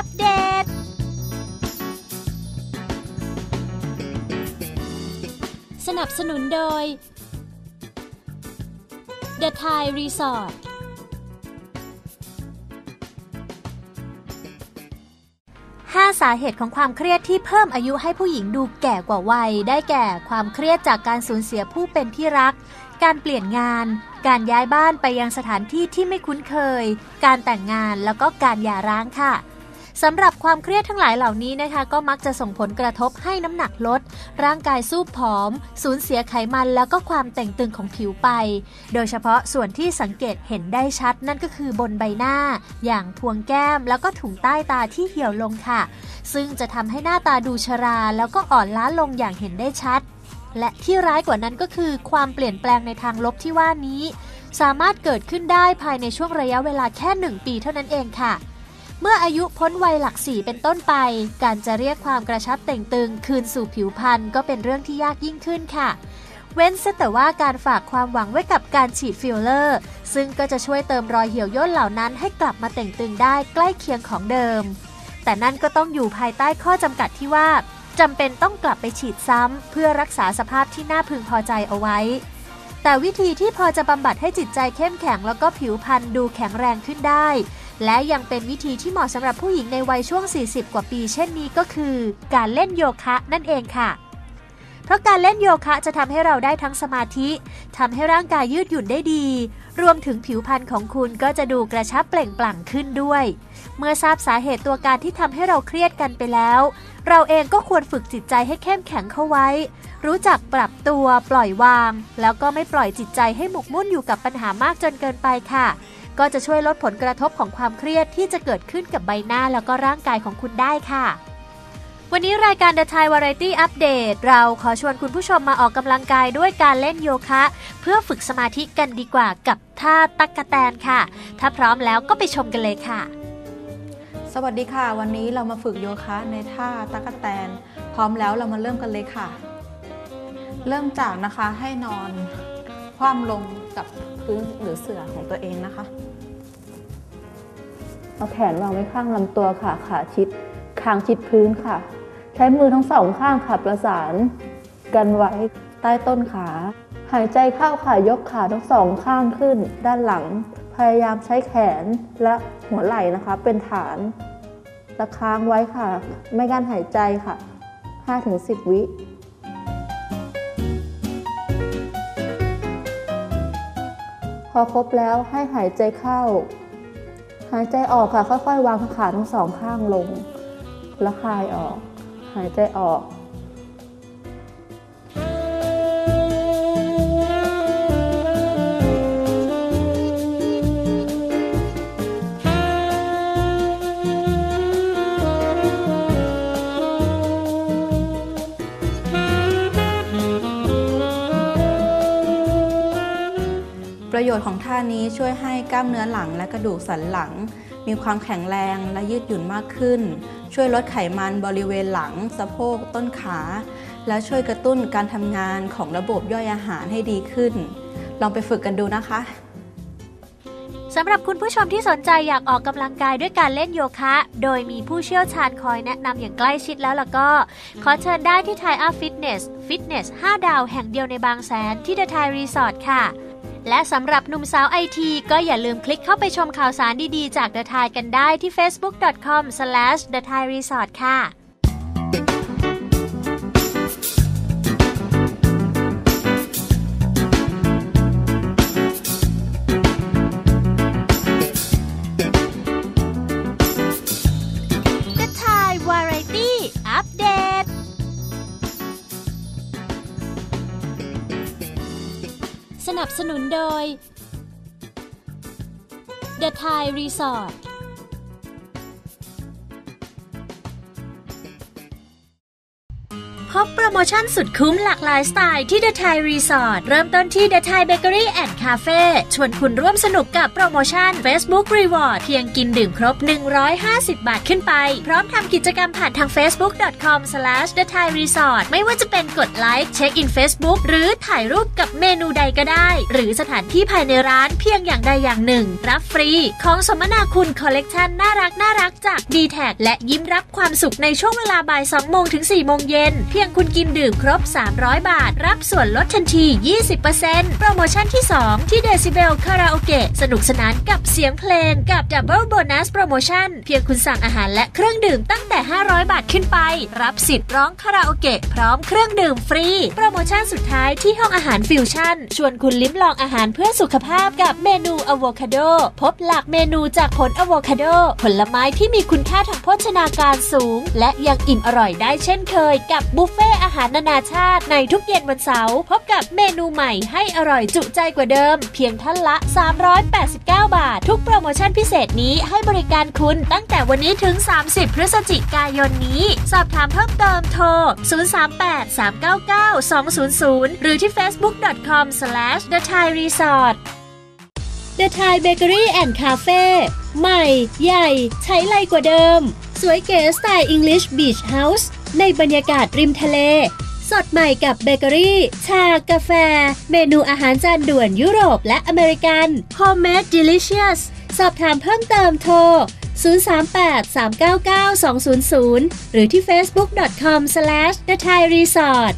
อัปเดต สนับสนุนโดย The Thai Resort 5สาเหตุของความเครียดที่เพิ่มอายุให้ผู้หญิงดูแก่กว่าวัย ได้แก่ความเครียดจากการสูญเสียผู้เป็นที่รัก การเปลี่ยนงาน การย้ายบ้านไปยังสถานที่ที่ไม่คุ้นเคย การแต่งงานแล้วก็การหย่าร้างค่ะ สำหรับความเครียดทั้งหลายเหล่านี้นะคะ ก็มักจะส่งผลกระทบให้น้ำหนักลด ร่างกายสู้ผอม สูญเสียไขมันแล้วก็ความแต่งตึงของผิวไป โดยเฉพาะส่วนที่สังเกตเห็นได้ชัดนั่นก็คือบนใบหน้า อย่างพวงแก้มแล้วก็ถุงใต้ตาที่เหี่ยวลงค่ะ ซึ่งจะทำให้หน้าตาดูชรา แล้วก็อ่อนล้าลงอย่างเห็นได้ชัด และที่ร้ายกว่านั้นก็คือความเปลี่ยนแปลงในทางลบที่ว่านี้ สามารถเกิดขึ้นได้ภายในช่วงระยะเวลาแค่หนึ่งปีเท่านั้นเองค่ะ เมื่ออายุพ้นวัยหลักสี่เป็นต้นไป การจะเรียกความกระชับเต่งตึง คืนสู่ผิวพรรณก็เป็นเรื่องที่ยากยิ่งขึ้นค่ะเว้นแต่ว่าการฝากความหวังไว้กับการฉีดฟิลเลอร์ ซึ่งก็จะช่วยเติมรอยเหี่ยวย่นเหล่านั้นให้กลับมาเต่งตึงได้ใกล้เคียงของเดิม แต่นั่นก็ต้องอยู่ภายใต้ข้อจำกัดที่ว่าจำเป็นต้องกลับไปฉีดซ้ำเพื่อรักษาสภาพที่น่าพึงพอใจเอาไว้ แต่วิธีที่พอจะบำบัดให้จิตใจเข้มแข็งแล้วก็ผิวพรรณดูแข็งแรงขึ้นได้ และยังเป็นวิธีที่เหมาะสำหรับผู้หญิงในวัยช่วง 40 กว่าปีเช่นนี้ก็คือ การเล่นโยคะนั่นเองค่ะเพราะการเล่นโยคะจะทำให้เราได้ทั้งสมาธิทำให้ร่างกายยืดหยุ่นได้ดี รวมถึงผิวพรรณของคุณก็จะดูกระชับเปล่งปลั่งขึ้นด้วย เมื่อทราบสาเหตุตัวการที่ทำให้เราเครียดกันไปแล้ว เราเองก็ควรฝึกจิตใจให้เข้มแข็งเข้าไว้ รู้จักปรับตัวปล่อยวาง แล้วก็ไม่ปล่อยจิตใจให้หมกมุ่นอยู่กับปัญหามากจนเกินไปค่ะ ก็จะช่วยลดผลกระทบของความเครียดที่จะเกิดขึ้นกับใบหน้าแล้วก็ร่างกายของคุณได้ค่ะ วันนี้รายการ The Thai Variety Update เราขอชวนคุณผู้ชมมาออกกำลังกายด้วยการเล่นโยคะ เพื่อฝึกสมาธิกันดีกว่ากับท่าตักกะแตนค่ะ ถ้าพร้อมแล้วก็ไปชมกันเลยค่ะ สวัสดีค่ะ วันนี้เรามาฝึกโยคะในท่าตักกะแตน พร้อมแล้วเรามาเริ่มกันเลยค่ะ เริ่มจากนะคะให้นอนคว่ำลงกับ พื้นหรือเสื่อของตัวเองนะคะ เอาแขนวางไว้ข้างลำตัวค่ะ ขาชิดคางชิดพื้นค่ะ ใช้มือทั้งสองข้างค่ะประสาน กันไว้ใต้ต้นขา หายใจเข้าค่ะยกขาทั้งสองข้างขึ้น ด้านหลัง พยายามใช้แขนและหัวไหล่นะคะ เป็นฐานตะค้างไว้ค่ะ ไม่การหายใจค่ะ 5-10 วิ อครบแล้วให้หายใจเข้า หายใจออกค่ะ ค่อยๆ วางขาทั้งสองข้างลง แล้วคลายออก หายใจออก ชน์ของท่านี้ช่วยให้กล้ามเนื้อหลังและกระดูกสันหลัง มีความแข็งแรงและยืดหยุ่นมากขึ้น ช่วยลดไขมันบริเวณหลัง สะโพก ต้นขา และช่วยกระตุ้นการทำงานของระบบย่อยอาหารให้ดีขึ้น ลองไปฝึกกันดูนะคะสำหรับคุณผู้ชมที่สนใจอยากออกกำลังกายด้วยการเล่นโยคะ โดยมีผู้เชี่ยวชาญคอยแนะนำอย่างใกล้ชิดแล้วล่ะก็ ขอเชิญได้ที่ไทยอาฟิตเนสฟิตเนส 5 ดาวแห่งเดียวในบางแสนที่ The Tide Resort ค่ะ และสำหรับหนุ่มสาวไอทีก็อย่าลืมคลิกเข้าไปชมข่าวสารดีๆ จากเดอะทายกันได้ที่ facebook.com/thetairesort ค่ะ นับสนุนโดย The Thai Resort พบโปรโมชั่นสุดคุ้มหลากหลายสไตล์ที่ The Thai Resort เริ่มต้นที่ The Thai Bakery and Cafe ชวนคุณร่วมสนุกกับโปรโมชั่น Facebook Reward เพียงกินดื่มครบ 150 บาทขึ้นไป พร้อมทำกิจกรรมผ่านทาง facebook.com/thetairesort ไม่ว่าจะเป็นกดไลค์เช็คอิน Facebook หรือถ่ายรูปกับเมนูใดก็ได้ หรือสถานที่ภายในร้านเพียงอย่างใดอย่างหนึ่ง รับฟรีของสมนาคุณคอลเลกชันน่ารักน่ารักจาก d t แทและยิ้มรับความสุขในช่วงเวลาบ่าย2โมงถึง4โมงเย็นพียงคุณกินดื่มครบ 300 บาท รับส่วนลดทันที 20%โปรโมชั่นที่ 2 ที่เดซิเบลคาราโอเกะสนุกสนานกับเสียงเพลงกับ double bonus โปรโมชั่นเพียงคุณสั่งอาหารและเครื่องดื่มตั้งแต่ 500 บาทขึ้นไป รับสิทธิ์ร้องคาราโอเกะพร้อมเครื่องดื่มฟรี โปรโมชั่นสุดท้ายที่ห้องอาหารฟิวชั่น ชวนคุณลิ้มลองอาหารเพื่อสุขภาพกับเมนูอะโวคาโด พบหลักเมนูจากผลอะโวคาโด ผลไม้ที่มีคุณค่าทางโภชนาการสูง และยังอิ่มอร่อยได้เช่นเคยกับบุฟเฟ่อาหารนานาชาติในทุกเย็นวันเสาร์พบกับเมนูใหม่ให้อร่อยจุใจกว่าเดิม เพียงท่านละ 389 บาท ทุกโปรโมชั่นพิเศษนี้ให้บริการคุณตั้งแต่วันนี้ถึง 30 พฤศจิกายนนี้ สอบถามเพิ่มเติมโทร 038-399-200 หรือที่ facebook.com/the thai resort The Thai Bakery and Cafe ใหม่ ใหญ่ ใช้ไรกว่าเดิม สวยเก๋สไตล์ English Beach House ในบรรยากาศริมทะเล สดใหม่กับเบเกอรี่ ชากาแฟ เมนูอาหารจานด่วนยุโรปและอเมริกัน Homemade Delicious สอบถามเพิ่มเติมโทร 038-399-200 หรือที่ facebook.com/thetairesort